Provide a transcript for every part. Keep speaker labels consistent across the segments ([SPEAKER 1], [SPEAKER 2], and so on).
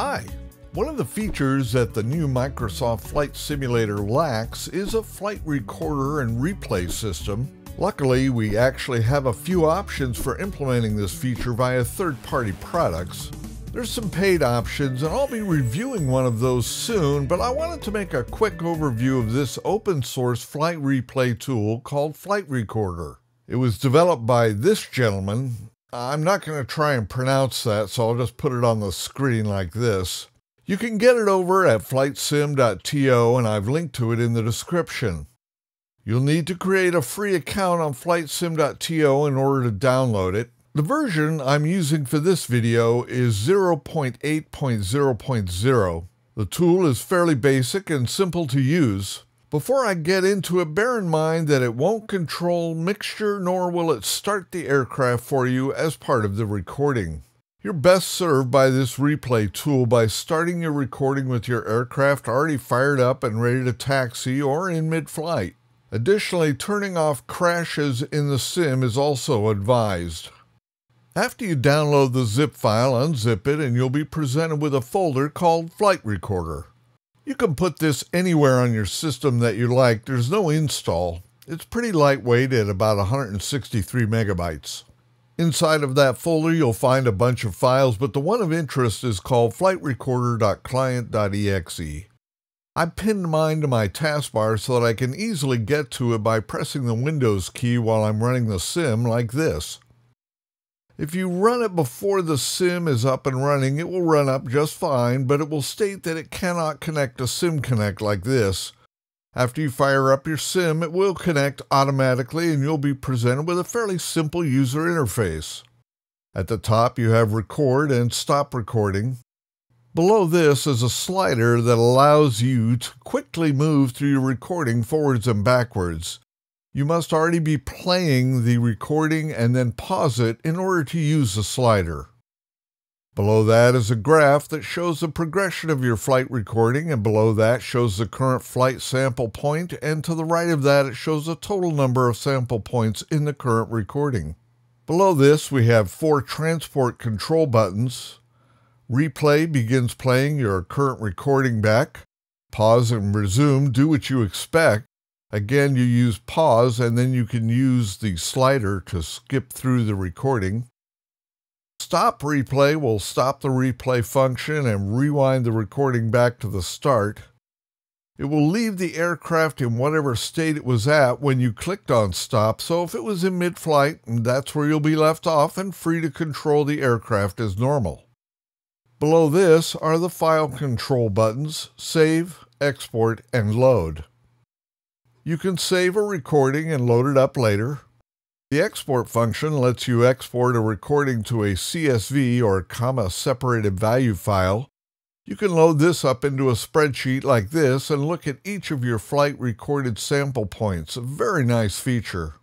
[SPEAKER 1] Hi! One of the features that the new Microsoft Flight Simulator lacks is a flight recorder and replay system. Luckily, we actually have a few options for implementing this feature via third-party products. There's some paid options, and I'll be reviewing one of those soon, but I wanted to make a quick overview of this open source flight replay tool called Flight Recorder. It was developed by this gentleman. I'm not going to try and pronounce that, so I'll just put it on the screen like this. You can get it over at flightsim.to, and I've linked to it in the description. You'll need to create a free account on flightsim.to in order to download it. The version I'm using for this video is 0.8.0.0. The tool is fairly basic and simple to use. Before I get into it, bear in mind that it won't control mixture nor will it start the aircraft for you as part of the recording. You're best served by this replay tool by starting your recording with your aircraft already fired up and ready to taxi or in mid-flight. Additionally, turning off crashes in the sim is also advised. After you download the zip file, unzip it and you'll be presented with a folder called Flight Recorder. You can put this anywhere on your system that you like. There's no install. It's pretty lightweight at about 163 megabytes. Inside of that folder, you'll find a bunch of files, but the one of interest is called flightrecorder.client.exe. I pinned mine to my taskbar so that I can easily get to it by pressing the Windows key while I'm running the sim like this. If you run it before the sim is up and running, it will run up just fine, but it will state that it cannot connect to SimConnect like this. After you fire up your sim, it will connect automatically and you'll be presented with a fairly simple user interface. At the top, you have record and stop recording. Below this is a slider that allows you to quickly move through your recording forwards and backwards you must already be playing the recording and then pause it in order to use the slider. Below that is a graph that shows the progression of your flight recording, and below that shows the current flight sample point, and to the right of that it shows the total number of sample points in the current recording. Below this we have four transport control buttons. Replay begins playing your current recording back. Pause and resume do what you expect. Again, you use pause and then you can use the slider to skip through the recording. Stop replay will stop the replay function and rewind the recording back to the start. It will leave the aircraft in whatever state it was at when you clicked on stop, so if it was in mid-flight, that's where you'll be left off and free to control the aircraft as normal. Below this are the file control buttons, save, export, and load. You can save a recording and load it up later. The export function lets you export a recording to a CSV or comma separated value file. You can load this up into a spreadsheet like this and look at each of your flight recorded sample points. A very nice feature.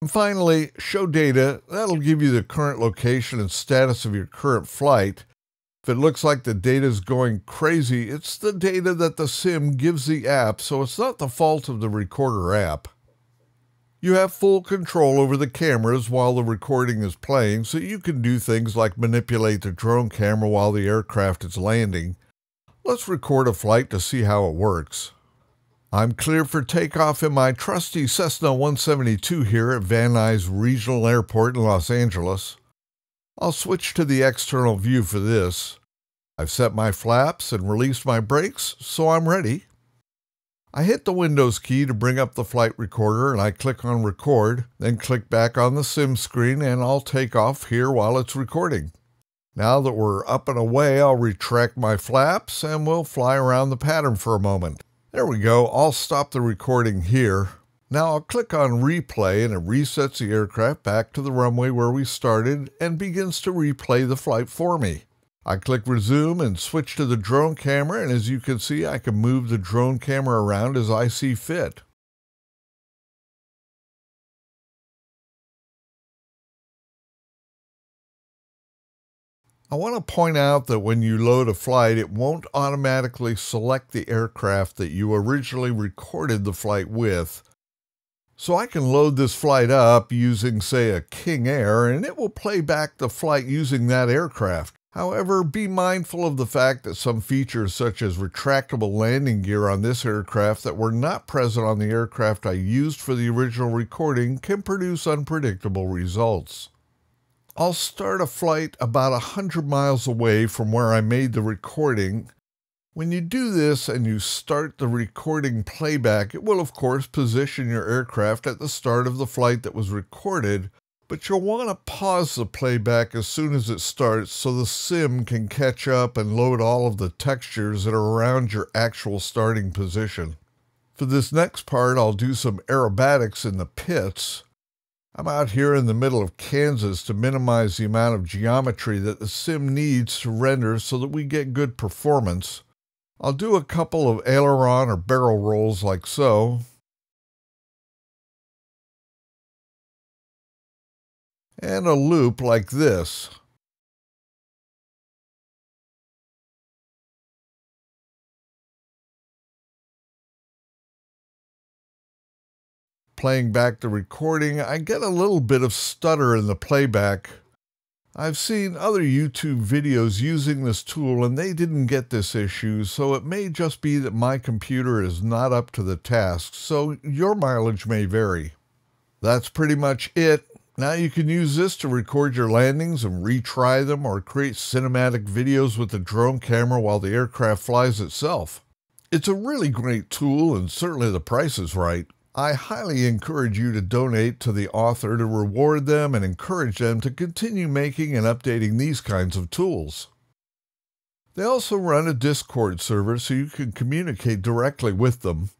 [SPEAKER 1] And finally, show data. That'll give you the current location and status of your current flight. If it looks like the data is going crazy, it's the data that the sim gives the app, so it's not the fault of the recorder app. You have full control over the cameras while the recording is playing, so you can do things like manipulate the drone camera while the aircraft is landing. Let's record a flight to see how it works. I'm clear for takeoff in my trusty Cessna 172 here at Van Nuys Regional Airport in Los Angeles. I'll switch to the external view for this. I've set my flaps and released my brakes, so I'm ready. I hit the Windows key to bring up the flight recorder and I click on record, then click back on the sim screen and I'll take off here while it's recording. Now that we're up and away, I'll retract my flaps and we'll fly around the pattern for a moment. There we go, I'll stop the recording here. Now I'll click on replay and it resets the aircraft back to the runway where we started and begins to replay the flight for me. I click resume and switch to the drone camera and as you can see I can move the drone camera around as I see fit. I want to point out that when you load a flight, it won't automatically select the aircraft that you originally recorded the flight with. So I can load this flight up using, say, a King Air, and it will play back the flight using that aircraft. However, be mindful of the fact that some features such as retractable landing gear on this aircraft that were not present on the aircraft I used for the original recording can produce unpredictable results. I'll start a flight about 100 miles away from where I made the recording. When you do this and you start the recording playback, it will of course position your aircraft at the start of the flight that was recorded, but you'll want to pause the playback as soon as it starts so the sim can catch up and load all of the textures that are around your actual starting position. For this next part, I'll do some aerobatics in the Pitts. I'm out here in the middle of Kansas to minimize the amount of geometry that the sim needs to render so that we get good performance. I'll do a couple of aileron or barrel rolls like so, and a loop like this. Playing back the recording, I get a little bit of stutter in the playback. I've seen other YouTube videos using this tool and they didn't get this issue, so it may just be that my computer is not up to the task, so your mileage may vary. That's pretty much it. Now you can use this to record your landings and retry them or create cinematic videos with the drone camera while the aircraft flies itself. It's a really great tool and certainly the price is right. I highly encourage you to donate to the author to reward them and encourage them to continue making and updating these kinds of tools. They also run a Discord server so you can communicate directly with them.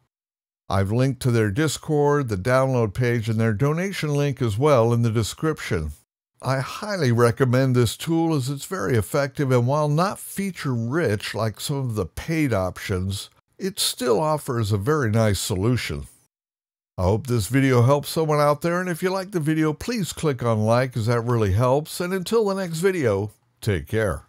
[SPEAKER 1] I've linked to their Discord, the download page, and their donation link as well in the description. I highly recommend this tool as it's very effective and while not feature rich like some of the paid options, it still offers a very nice solution. I hope this video helps someone out there and if you like the video please click on like as that really helps and until the next video, take care.